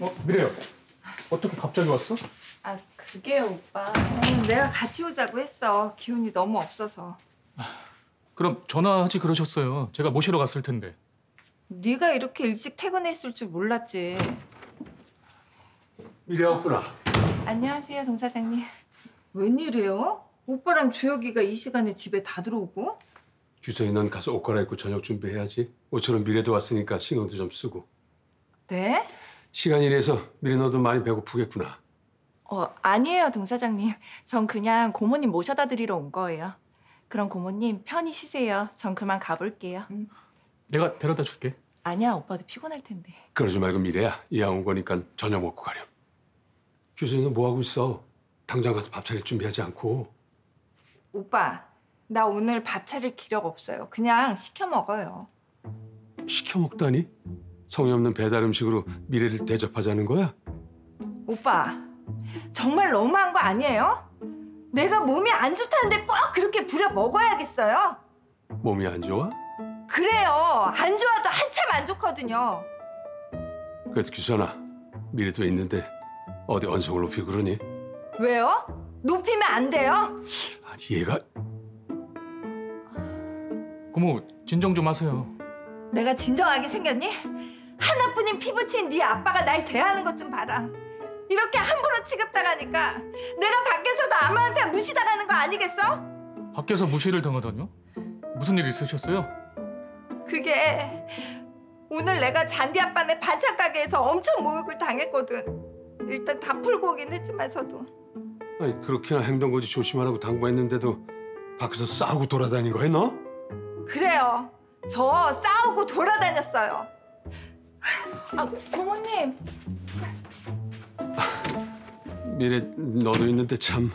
어, 미래야. 어떻게 갑자기 왔어? 아 그게요 오빠 어, 내가 같이 오자고 했어. 기운이 너무 없어서. 그럼 전화하지 그러셨어요. 제가 모시러 갔을 텐데. 네가 이렇게 일찍 퇴근했을 줄 몰랐지. 미래 왔구나. 안녕하세요 동 사장님 웬일이에요? 오빠랑 주혁이가 이 시간에 집에 다 들어오고? 규성이 넌 가서 옷 갈아입고 저녁 준비해야지. 옷처럼 미래도 왔으니까 신경도 좀 쓰고. 네? 시간이 이래서 미래 너도 많이 배고프겠구나. 어 아니에요 동 사장님 전 그냥 고모님 모셔다 드리러 온 거예요 그럼 고모님 편히 쉬세요 전 그만 가볼게요 내가 데려다 줄게. 아니야 오빠도 피곤할 텐데 그러지 말고 미래야. 이왕 온 거니까 저녁 먹고 가렴. 규성이 너 뭐 하고 있어? 당장 가서 밥 차릴 준비하지 않고. 오빠, 나 오늘 밥 차릴 기력 없어요. 그냥 시켜 먹어요. 시켜 먹다니? 성의 없는 배달 음식으로 미래를 대접하자는 거야? 오빠, 정말 너무한 거 아니에요? 내가 몸이 안 좋다는데 꼭 그렇게 부려 먹어야겠어요? 몸이 안 좋아? 그래요. 안 좋아도 한참 안 좋거든요. 그래도 규선아, 미래도 있는데 어디 언성을 높이고 그러니? 왜요? 높이면 안 돼요? 아니 얘가 고모 진정 좀 하세요. 내가 진정하게 생겼니? 하나뿐인 피부친 네 아빠가 날 대하는 것 좀 봐라. 이렇게 함부로 취급당하니까 내가 밖에서도 아무한테 무시당하는 거 아니겠어? 밖에서 무시를 당하다뇨? 무슨 일 있으셨어요? 그게 오늘 내가 잔디 아빠네 반찬 가게에서 엄청 모욕을 당했거든. 일단 다 풀고 오긴 했지만서도 아니 그렇게나 행동 거지 조심하라고 당부했는데도 밖에서 싸우고 돌아다닌 거야 너? 그래요. 저 싸우고 돌아다녔어요. 아 고모님. 미래 너도 있는데 참